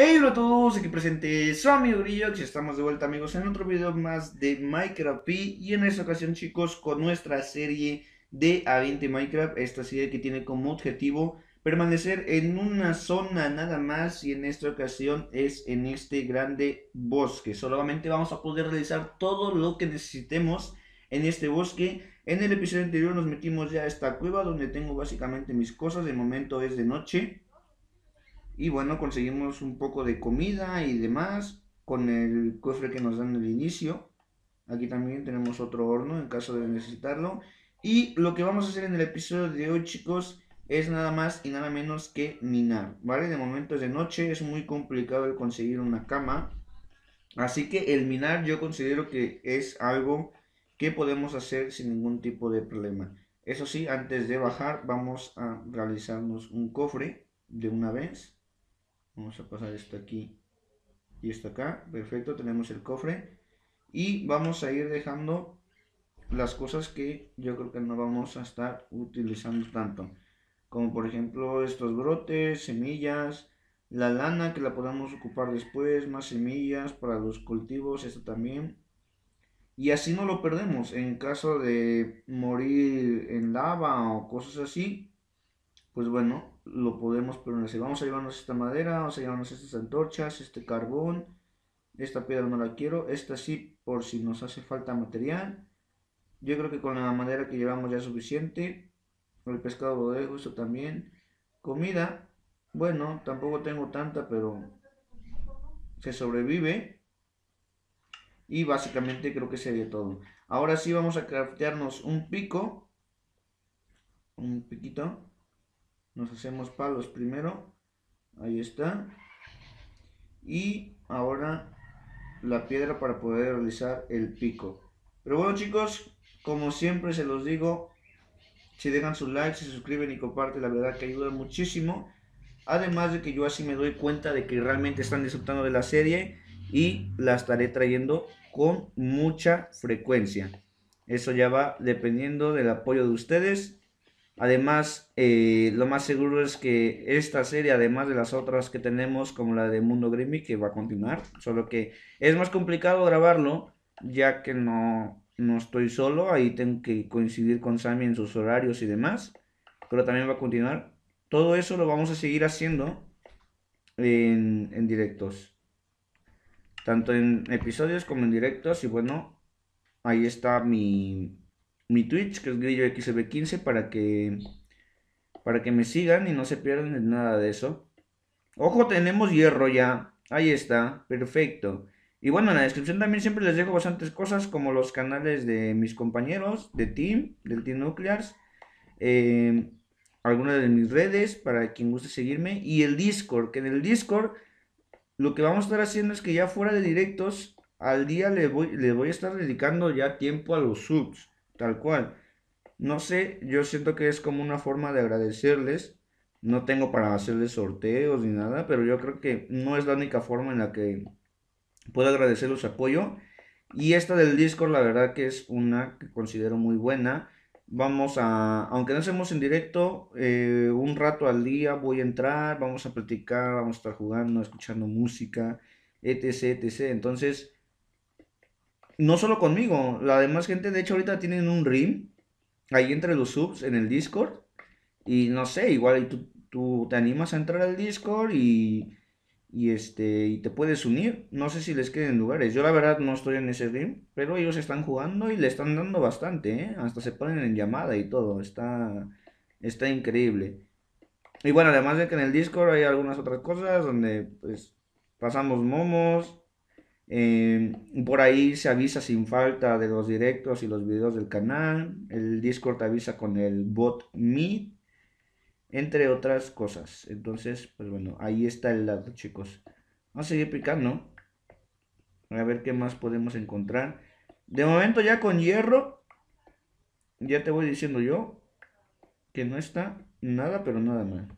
Hey, hola a todos, aquí presente su amigo Grillo, que estamos de vuelta amigos en otro video más de Minecraft P y en esta ocasión chicos con nuestra serie de A20 Minecraft, esta serie que tiene como objetivo permanecer en una zona nada más y en esta ocasión es en este grande bosque, solamente vamos a poder realizar todo lo que necesitemos en este bosque, en el episodio anterior nos metimos ya a esta cueva donde tengo básicamente mis cosas, de momento es de noche y bueno, conseguimos un poco de comida y demás con el cofre que nos dan al inicio. Aquí también tenemos otro horno en caso de necesitarlo. Y lo que vamos a hacer en el episodio de hoy, chicos, es nada más y nada menos que minar, ¿vale? De momento es de noche, es muy complicado el conseguir una cama. Así que el minar yo considero que es algo que podemos hacer sin ningún tipo de problema. Eso sí, antes de bajar vamos a realizarnos un cofre de una vez. Vamos a pasar esto aquí y esto acá. Perfecto, tenemos el cofre. Y vamos a ir dejando las cosas que yo creo que no vamos a estar utilizando tanto. Como por ejemplo estos brotes, semillas, la lana que la podemos ocupar después, más semillas para los cultivos, esto también. Y así no lo perdemos. En caso de morir en lava o cosas así, pues bueno, lo podemos permanecer. Vamos a llevarnos esta madera, vamos a llevarnos estas antorchas, este carbón. Esta piedra no la quiero, esta sí por si nos hace falta material. Yo creo que con la madera que llevamos ya es suficiente. El pescado lo dejo, esto también. Comida, bueno, tampoco tengo tanta, pero se sobrevive. Y básicamente creo que sería todo. Ahora sí vamos a craftearnos un pico. Un piquito nos hacemos palos primero. Ahí está. Y ahora la piedra para poder realizar el pico. Pero bueno chicos como siempre se los digo si dejan su like, se suscriben y comparten la verdad que ayuda muchísimo. Además de que yo así me doy cuenta de que realmente están disfrutando de la serie y la estaré trayendo con mucha frecuencia. Eso ya va dependiendo del apoyo de ustedes Además, eh, lo más seguro es que esta serie, además de las otras que tenemos, como la de Mundo Grimmy, que va a continuar, solo que es más complicado grabarlo, ya que no, no estoy solo, ahí tengo que coincidir con Sammy en sus horarios y demás, pero también va a continuar. Todo eso lo vamos a seguir haciendo en, en directos, tanto en episodios como en directos, y bueno, ahí está mi, mi Twitch, que es GrilloXB15, para que, para que me sigan y no se pierdan nada de eso. Ojo, tenemos hierro ya. Ahí está, perfecto. Y bueno, en la descripción también siempre les dejo bastantes cosas como los canales de mis compañeros, de Team, del Team Nuclears, eh, algunas de mis redes para quien guste seguirme y el Discord, que en el Discord lo que vamos a estar haciendo es que ya fuera de directos, al día le voy, le voy a estar dedicando ya tiempo a los subs tal cual. No sé, yo siento que es como una forma de agradecerles. No tengo para hacerles sorteos ni nada, pero yo creo que no es la única forma en la que puedo agradecerles su apoyo. Y esta del Discord, la verdad que es una que considero muy buena. Vamos a, aunque no hacemos en directo, eh, un rato al día voy a entrar, vamos a platicar, vamos a estar jugando, escuchando música, etc, etc. Entonces, no solo conmigo, la demás gente, de hecho, ahorita tienen un rim ahí entre los subs en el Discord. Y no sé, igual tú, tú te animas a entrar al Discord y, y, este, y te puedes unir. No sé si les queden lugares. Yo la verdad no estoy en ese rim, pero ellos están jugando y le están dando bastante, ¿eh? Hasta se ponen en llamada y todo. Está, está increíble. Y bueno, además de que en el Discord hay algunas otras cosas donde pues pasamos momos, Em, por ahí se avisa sin falta de los directos y los videos del canal. El Discord avisa con el bot Meet, entre otras cosas. Entonces, pues bueno, ahí está el lado, chicos. Vamos a seguir picando. A ver qué más podemos encontrar. De momento ya con hierro. Ya te voy diciendo yo. Que no está nada, pero nada mal.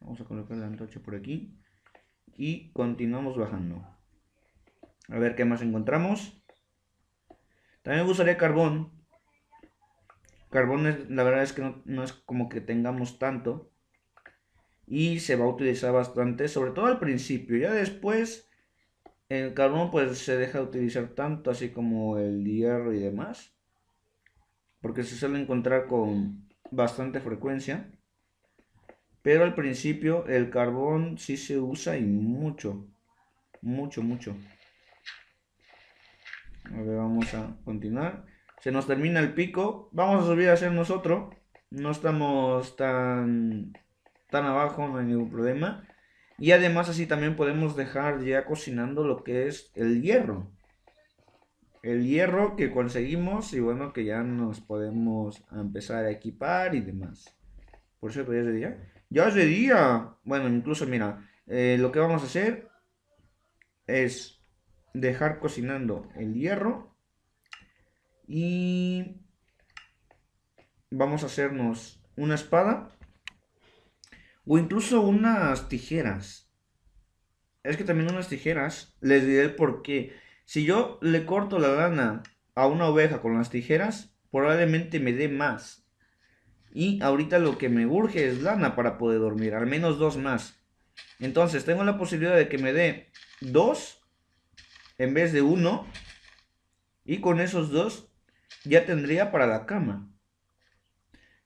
Vamos a colocar la antorcha por aquí. Y continuamos bajando. A ver qué más encontramos. También me gustaría carbón. Carbón, la verdad es que no, es como que tengamos tanto. y se va a utilizar bastante, sobre todo al principio. Ya después el carbón pues se deja de utilizar tanto así como el hierro y demás, porque se suele encontrar con bastante frecuencia. Pero al principio el carbón sí se usa y mucho, mucho, mucho. A ver, vamos a continuar. Se nos termina el pico. Vamos a subir a hacer nosotros. No estamos tan, tan abajo, no hay ningún problema. Y además así también podemos dejar ya cocinando lo que es el hierro. El hierro que conseguimos y bueno que ya nos podemos empezar a equipar y demás. Por cierto, ya es de día. Ya es de día. Bueno, incluso mira, eh, lo que vamos a hacer es dejar cocinando el hierro y vamos a hacernos una espada o incluso unas tijeras. Es que también unas tijeras, les diré el por qué. Si yo le corto la lana a una oveja con las tijeras, probablemente me dé más. Y ahorita lo que me urge es lana para poder dormir, al menos dos más. Entonces tengo la posibilidad de que me dé dos en vez de uno. Y con esos dos ya tendría para la cama.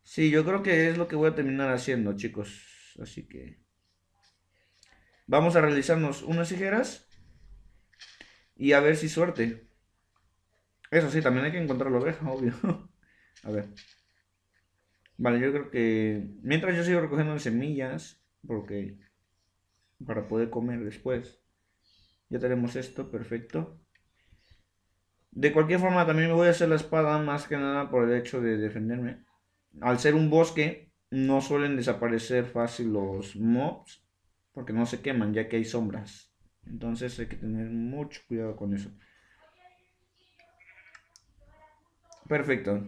Sí, yo creo que es lo que voy a terminar haciendo, chicos. Así que vamos a realizarnos unas tijeras y a ver si suerte. Eso sí, también hay que encontrar la obvio. a ver. Vale, yo creo que mientras yo sigo recogiendo semillas, porque para poder comer después. Ya tenemos esto, perfecto. De cualquier forma, también me voy a hacer la espada más que nada por el hecho de defenderme. Al ser un bosque, no suelen desaparecer fácil los mobs, porque no se queman ya que hay sombras. Entonces hay que tener mucho cuidado con eso. Perfecto.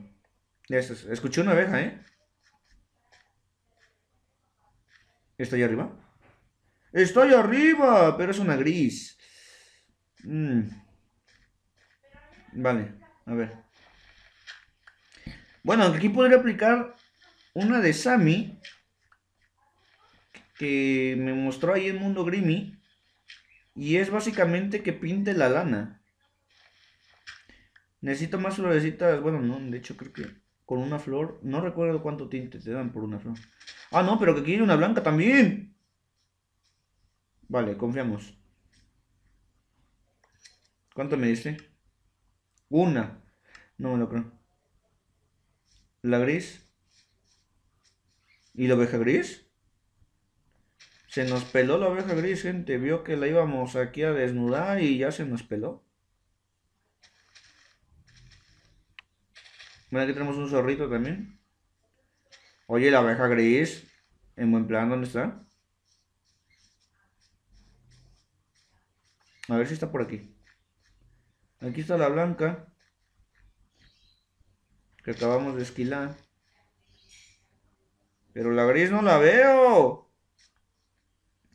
Escuché una abeja, ¿eh? ¿Está ahí arriba? ¡Estoy arriba! Pero es una gris. Mm. Vale, a ver. Bueno, aquí podría aplicar una de Sammy que me mostró ahí en Mundo Grimy. Y es básicamente que pinte la lana. Necesito más florecitas. Bueno, no, de hecho creo que con una flor. No recuerdo cuánto tinte te dan por una flor. Ah, no, pero que hay una blanca también. Vale, confiamos. ¿Cuánto me dice? Una. No me lo creo. La gris. ¿Y la oveja gris? Se nos peló la oveja gris, gente. Vio que la íbamos aquí a desnudar y ya se nos peló. Mira, aquí tenemos un zorrito también. Oye, la oveja gris. En buen plan, ¿dónde está? A ver si está por aquí. Aquí está la blanca. Que acabamos de esquilar. Pero la gris no la veo.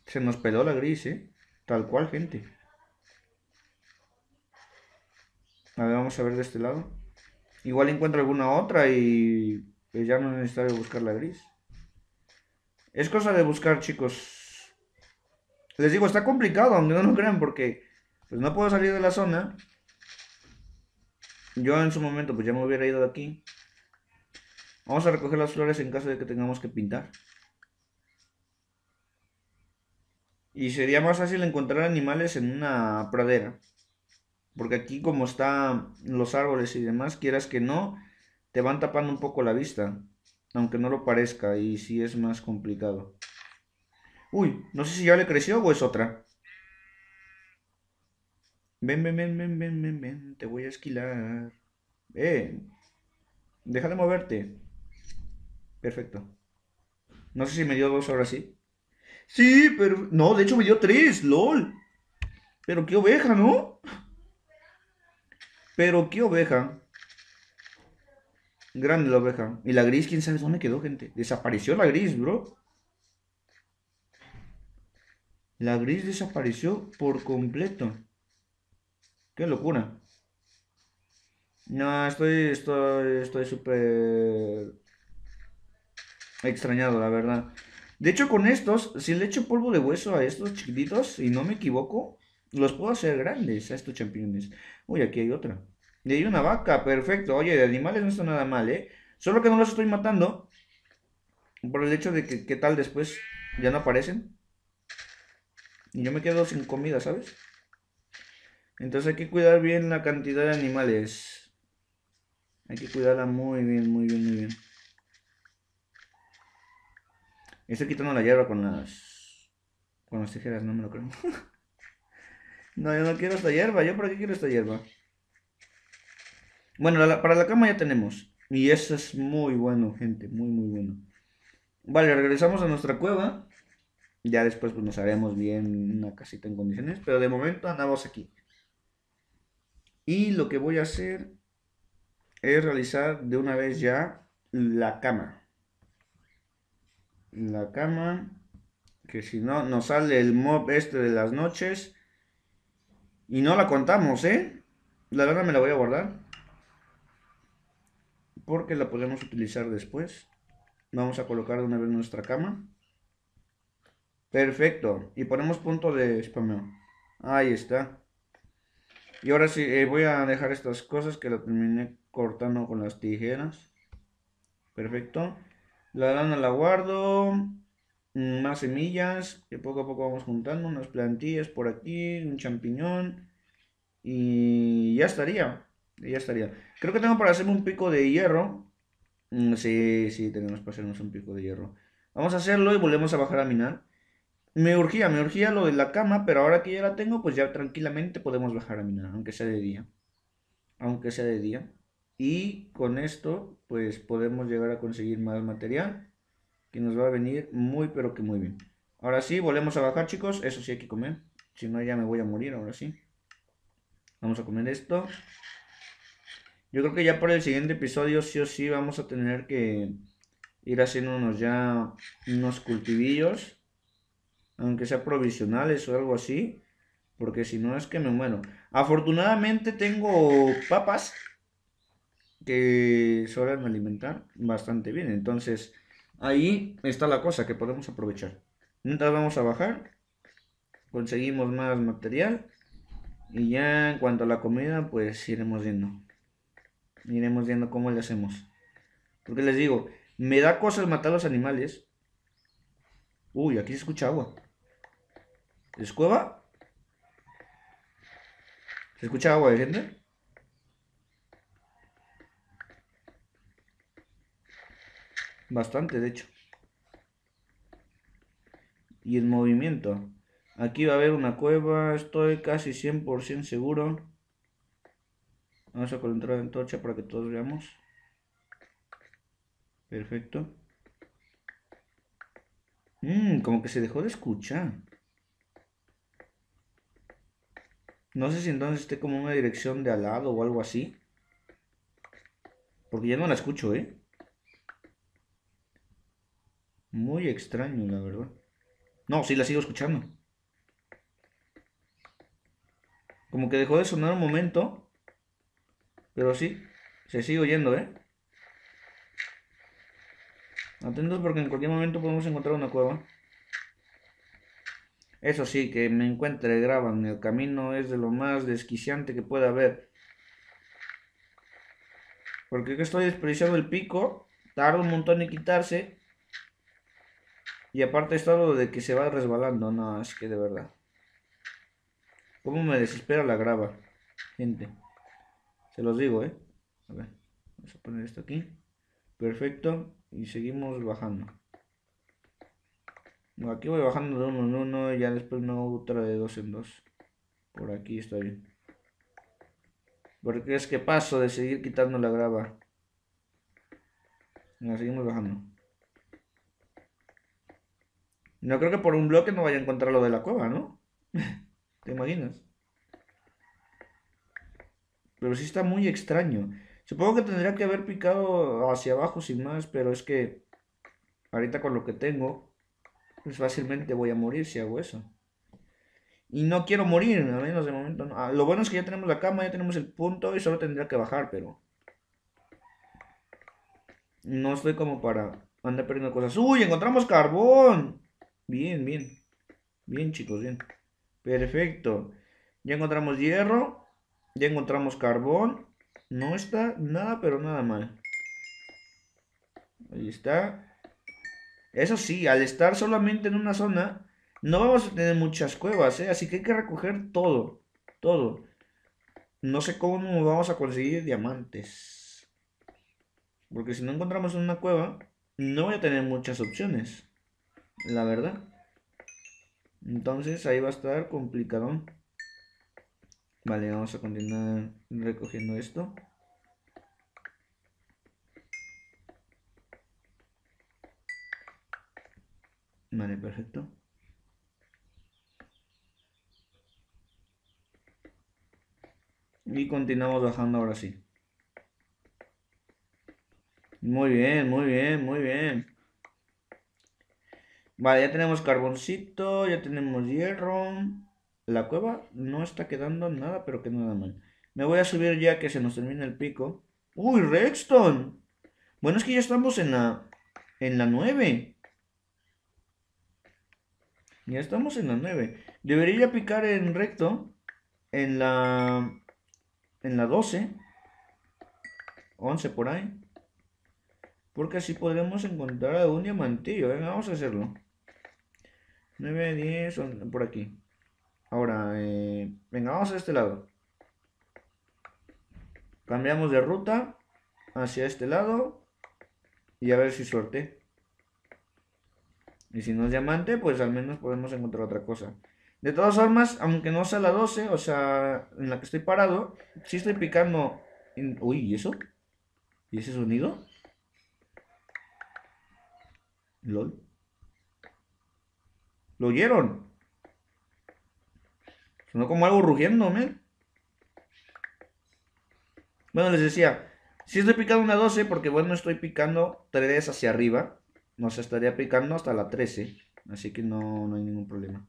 Se nos peló la gris, ¿eh? Tal cual, gente. A ver, vamos a ver de este lado. Igual encuentro alguna otra y pues ya no es necesario buscar la gris. Es cosa de buscar, chicos. Les digo, está complicado, aunque no lo crean, porque pues no puedo salir de la zona yo en su momento pues ya me hubiera ido de aquí. Vamos a recoger las flores en caso de que tengamos que pintar. Y sería más fácil encontrar animales en una pradera. Porque aquí como están los árboles y demás, quieras que no, te van tapando un poco la vista. Aunque no lo parezca y sí es más complicado. Uy, no sé si ya le creció o es otra. Ven, ven, ven, ven, ven, ven, ven, te voy a esquilar. Ven. Deja de moverte. Perfecto. No sé si me dio dos ahora sí. Sí, pero... No, de hecho me dio tres, lol. Pero qué oveja, ¿no? Pero qué oveja. Grande la oveja. Y la gris, quién sabe dónde quedó, gente. Desapareció la gris, bro. La gris desapareció por completo. Qué locura. No, estoy, estoy, estoy súper extrañado, la verdad. De hecho, con estos, si le echo polvo de hueso a estos chiquititos, y no me equivoco, los puedo hacer grandes a estos champiñones. Uy, aquí hay otra. Y hay una vaca, perfecto. Oye, de animales no está nada mal, ¿eh? Solo que no los estoy matando. Por el hecho de que, ¿qué tal después? Ya no aparecen. Y yo me quedo sin comida, ¿sabes? Entonces hay que cuidar bien la cantidad de animales. Hay que cuidarla muy bien, muy bien, muy bien. Estoy quitando la hierba con las. con las tijeras, no me lo creo. no, yo no quiero esta hierba. ¿Yo para qué quiero esta hierba? Bueno, para la cama ya tenemos. Y eso es muy bueno, gente. Muy, muy bueno. Vale, regresamos a nuestra cueva. Ya después pues, nos haremos bien una casita en condiciones. Pero de momento andamos aquí. Y lo que voy a hacer es realizar de una vez ya la cama. La cama. Que si no, nos sale el mob este de las noches. Y no la contamos, ¿eh? La lana me la voy a guardar. Porque la podemos utilizar después. Vamos a colocar de una vez nuestra cama. Perfecto. Y ponemos punto de spameo. Ahí está. Y ahora sí, eh, voy a dejar estas cosas que la terminé cortando con las tijeras. Perfecto. La lana la guardo. Mm, más semillas que poco a poco vamos juntando. Unas plantillas por aquí. Un champiñón. Y ya estaría. Ya estaría. Creo que tengo para hacerme un pico de hierro. Mm, sí, sí, tenemos para hacernos un pico de hierro. Vamos a hacerlo y volvemos a bajar a minar. Me urgía, me urgía lo de la cama, pero ahora que ya la tengo, pues ya tranquilamente podemos bajar a minar, aunque sea de día. Aunque sea de día. Y con esto, pues podemos llegar a conseguir más material, que nos va a venir muy, pero que muy bien. Ahora sí, volvemos a bajar, chicos. Eso sí hay que comer. Si no, ya me voy a morir, ahora sí. Vamos a comer esto. Yo creo que ya por el siguiente episodio, sí o sí, vamos a tener que ir haciéndonos ya unos cultivillos aunque sea provisionales o algo así, porque si no es que me muero. Afortunadamente tengo papas que suelen alimentar bastante bien, entonces ahí está la cosa que podemos aprovechar. Mientras vamos a bajar, conseguimos más material y ya en cuanto a la comida, pues iremos viendo. Iremos viendo cómo le hacemos. Porque les digo, me da cosas matar a los animales. Uy, aquí se escucha agua. ¿Es cueva? ¿Se escucha agua de gente? Bastante, de hecho. Y el movimiento. Aquí va a haber una cueva, estoy casi 100% seguro. Vamos a colocar la antorcha para que todos veamos. Perfecto. Mmm, como que se dejó de escuchar. No sé si entonces esté como una dirección de al lado o algo así. Porque ya no la escucho, ¿eh? Muy extraño, la verdad. No, sí la sigo escuchando. Como que dejó de sonar un momento. Pero sí, se sigue oyendo, ¿eh? Atentos porque en cualquier momento podemos encontrar una cueva. Eso sí, que me encuentre graban. El camino es de lo más desquiciante que pueda haber. Porque estoy desperdiciando el pico. Tarda un montón en quitarse. Y aparte está de que se va resbalando. No, es que de verdad. ¿Cómo me desespera la grava? Gente. Se los digo, ¿eh? A ver. Vamos a poner esto aquí. Perfecto. Y seguimos bajando. Aquí voy bajando de uno en uno, ya después no otra de dos en dos. Por aquí está bien. Porque es que paso de seguir quitando la grava. Seguimos bajando. No creo que por un bloque no vaya a encontrar lo de la cueva, ¿no? ¿Te imaginas? Pero sí está muy extraño. Supongo que tendría que haber picado hacia abajo sin más, pero es que ahorita con lo que tengo pues fácilmente voy a morir si hago eso. Y no quiero morir, al menos de momento no. Ah, lo bueno es que ya tenemos la cama, ya tenemos el punto y solo tendría que bajar, pero... No estoy como para anda perdiendo cosas. ¡Uy! Encontramos carbón. Bien, bien. Bien, chicos, bien. Perfecto. Ya encontramos hierro. Ya encontramos carbón. No está nada, pero nada mal. Ahí está. Eso sí, al estar solamente en una zona, no vamos a tener muchas cuevas, ¿eh? Así que hay que recoger todo. Todo. No sé cómo vamos a conseguir diamantes. Porque si no encontramos una cueva, no voy a tener muchas opciones. La verdad. Entonces ahí va a estar complicado. Vale, vamos a continuar recogiendo esto. Vale, perfecto. Y continuamos bajando ahora sí. Muy bien, muy bien, muy bien. Vale, ya tenemos carboncito, ya tenemos hierro. La cueva no está quedando nada, pero que nada mal. Me voy a subir ya que se nos termina el pico. ¡Uy, Rexton! Bueno, es que ya estamos en la... En la 9. Ya estamos en la 9. Debería picar en recto. En la... En la 12. 11 por ahí. Porque así podremos encontrar algún diamantillo. Venga, vamos a hacerlo. 9, 10, por aquí. Ahora, eh, venga, vamos a este lado. Cambiamos de ruta hacia este lado. Y a ver si suerte. Y si no es diamante, pues al menos podemos encontrar otra cosa. De todas formas, aunque no sea la 12, o sea, en la que estoy parado, si estoy picando... Uy, ¿y eso? ¿Y ese sonido? LOL. ¿Lo oyeron? Sonó como algo rugiendo, men. Bueno, les decía, si estoy picando una 12, porque bueno, estoy picando 3 hacia arriba. No se estaría picando hasta la 13. Así que no, no hay ningún problema.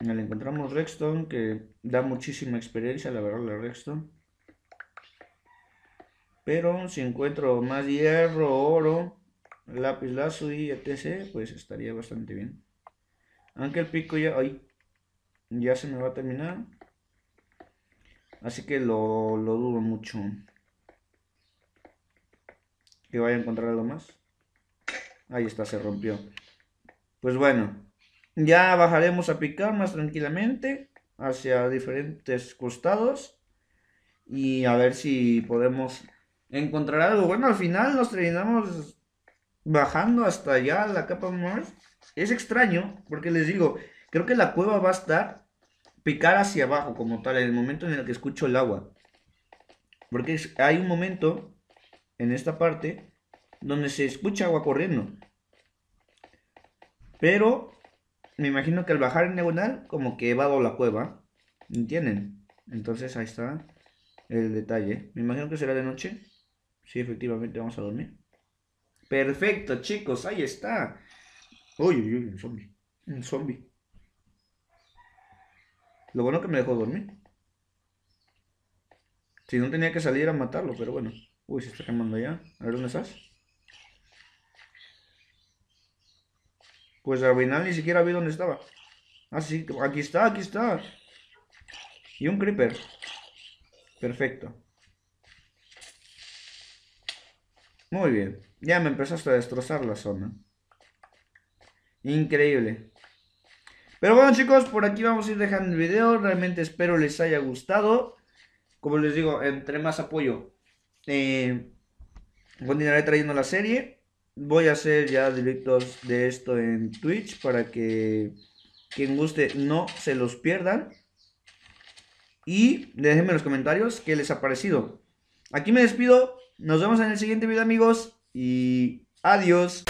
Le encontramos Redstone, que da muchísima experiencia, la verdad, la Redstone. Pero si encuentro más hierro, oro, lápiz lazo y etc, pues estaría bastante bien. Aunque el pico ya, ay, ya se me va a terminar. Así que lo, lo dudo mucho. Que vaya a encontrar algo más. Ahí está, se rompió. Pues bueno, ya bajaremos a picar más tranquilamente hacia diferentes costados. Y a ver si podemos encontrar algo. Bueno, al final nos terminamos bajando hasta allá la capa más. Es extraño, porque les digo, creo que la cueva va a estar picar hacia abajo como tal, en el momento en el que escucho el agua. Porque hay un momento en esta parte donde se escucha agua corriendo. Pero me imagino que al bajar en diagonal, como que evado la cueva. ¿Entienden? Entonces ahí está el detalle. Me imagino que será de noche. Sí, efectivamente, vamos a dormir. Perfecto, chicos, ahí está. Uy, uy, uy, un zombie. Un zombie. Lo bueno que me dejó dormir. Si no tenía que salir a matarlo, pero bueno. Uy, se está quemando ya. A ver dónde estás. Pues al final ni siquiera vi dónde estaba. Ah, sí, aquí está, aquí está. Y un creeper. Perfecto. Muy bien. Ya me empezaste a destrozar la zona. Increíble. Pero bueno chicos, por aquí vamos a ir dejando el video. Realmente espero les haya gustado. Como les digo, entre más apoyo, eh, continuaré trayendo la serie. Voy a hacer ya directos de esto en Twitch para que quien guste no se los pierdan. Y déjenme en los comentarios qué les ha parecido. Aquí me despido. Nos vemos en el siguiente video amigos y adiós.